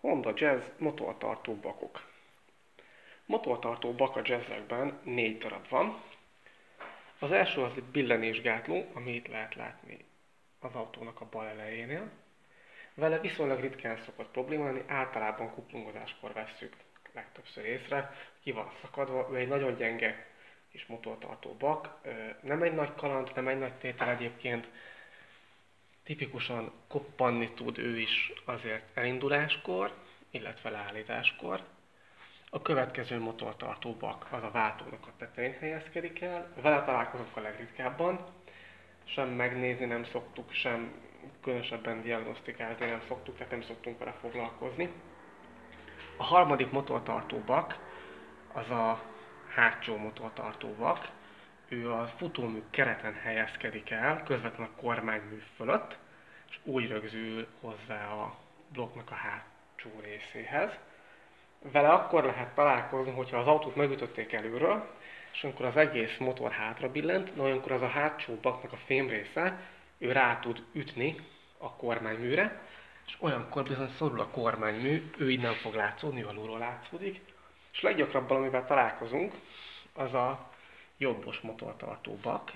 Honda Jazz motortartó bakok. Motortartó bak a jazzekben négy darab van. Az első az egy billenésgátló, amit lehet látni az autónak a bal elejénél. Vele viszonylag ritkán szokott probléma lenni, általában kuplungozáskor vesszük legtöbbször észre, ki van szakadva, ő egy nagyon gyenge kis motortartó bak, nem egy nagy kaland, nem egy nagy tétel egyébként, tipikusan koppanni tud ő is azért elinduláskor, illetve leállításkor. A következő motortartó bak az a váltónak a tetején helyezkedik el, vele találkozunk a legritkábban, sem megnézni nem szoktuk, sem különösebben diagnosztikázni nem szoktuk, tehát nem szoktunk vele foglalkozni. A harmadik motortartó bak az a hátsó motortartó vak, ő a futómű kereten helyezkedik el, közvetlenül a kormánymű fölött, és úgy rögzül hozzá a blokknak a hátsó részéhez. Vele akkor lehet találkozni, hogyha az autót megütötték előről, és amikor az egész motor hátra billent, na olyankor az a hátsó baknak a fém része, ő rá tud ütni a kormányműre, és olyankor bizony szorul a kormánymű, ő így nem fog látszódni, alulról látszódik, és leggyakrabban, amivel találkozunk, az a jobbos motortartó bak.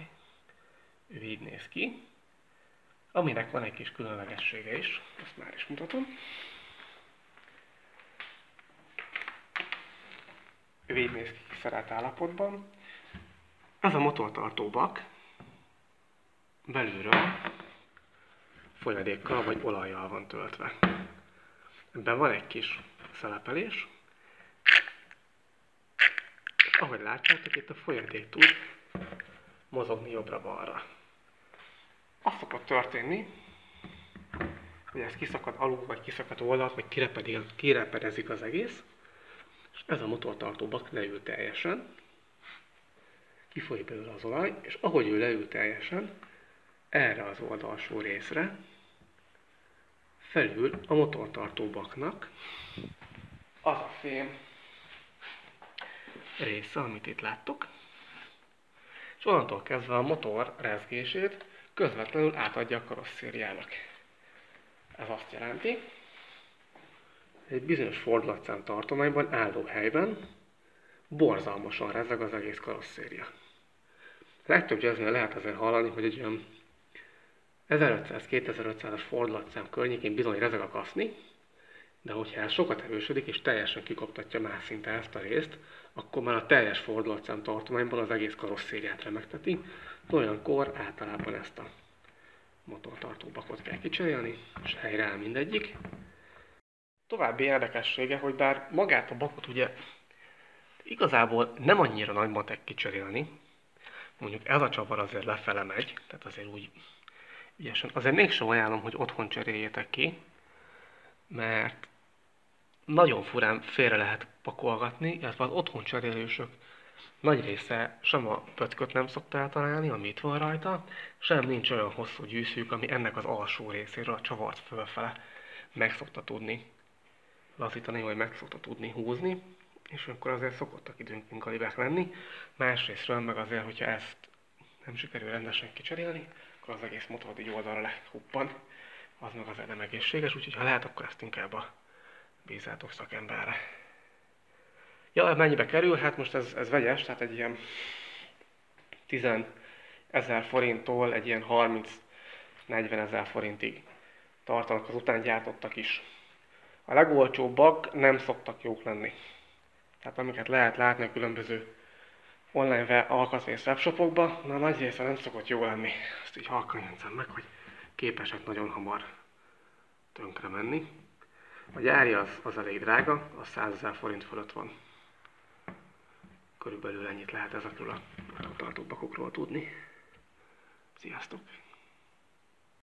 Ő így néz ki. Aminek van egy kis különlegessége is, ezt már is mutatom. Ő így néz ki kiszerelt állapotban. Ez a motortartó bak belülről folyadékkal vagy olajjal van töltve. Ebben van egy kis szelepelés, ahogy látjátok, itt a folyadék tud mozogni jobbra-balra. Az szokott történni, hogy ez kiszakad alul, vagy kiszakad oldalt, vagy kirepedezik az egész, és ez a motortartó bak leül teljesen, kifolyik belőle az olaj, és ahogy ő leül teljesen, erre az oldalsó részre felül a motortartó baknak az a fém, része, amit itt láttok, és onnantól kezdve a motor rezgését közvetlenül átadja a karosszériának. Ez azt jelenti, egy bizonyos fordulatszám tartományban, álló helyben borzalmasan rezeg az egész karosszéria. Legtöbb jazznél lehet azért hallani, hogy egy olyan 1500-2500-as fordulatszám környékén bizony rezeg a kaszni, de hogyha ez sokat erősödik és teljesen kikoptatja más szinte ezt a részt, akkor már a teljes fordulatszám tartományban az egész karosszériát remegteti. Olyankor általában ezt a motortartó bakot kell kicserélni, és áll mindegyik. További érdekessége, hogy bár magát a bakot ugye igazából nem annyira nagy matek kicserélni, mondjuk ez a csavar azért lefele megy, tehát azért úgy ügyesen. Azért mégsem ajánlom, hogy otthon cseréljétek ki, mert nagyon furán félre lehet pakolgatni, illetve az otthon cserélősök nagy része sem a pötköt nem szokta eltalálni, ami itt van rajta, sem nincs olyan hosszú gyűszűk, ami ennek az alsó részéről csavart fölfele meg szokta tudni lazítani, vagy meg szokta tudni húzni, és akkor azért szokottak időnként galibák lenni. Másrésztről meg azért, hogyha ezt nem sikerül rendesen kicserélni, akkor az egész motor egy oldalra lehuppan, az meg azért nem egészséges, úgyhogy ha lehet, akkor ezt inkább a bízátok szakemberre. Ja, mennyibe kerül? Hát most ez, ez vegyes, tehát egy ilyen 10 ezer forinttól egy ilyen 30-40 ezer forintig tartanak az után gyártottak is. A legolcsóbbak nem szoktak jók lenni. Tehát amiket lehet látni a különböző online alkatrész webshopokban, na nagy része nem szokott jó lenni. Azt így halkan meg, hogy képesek nagyon hamar tönkre menni. A gyári az, az elég drága, az 100 ezer forint fölött van. Körülbelül ennyit lehet ezekről a tartóbakokról tudni. Sziasztok!